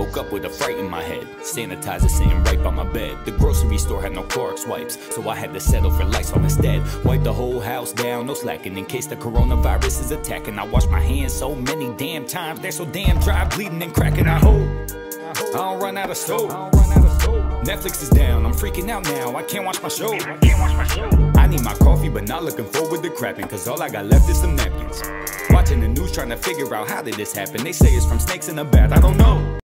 Woke up with a fright in my head. Sanitizer sitting right by my bed. The grocery store had no Clorox wipes, so I had to settle for Lysol instead. Wiped the whole house down, no slacking in case the coronavirus is attacking. I wash my hands so many damn times, they're so damn dry, bleeding and cracking. I hope I don't run out of soap. Netflix is down, I'm freaking out now. I can't watch my show. I need my coffee, but not looking forward to crapping, cause all I got left is some napkins. Watching the news, trying to figure out how did this happen. They say it's from snakes in the bath, I don't know.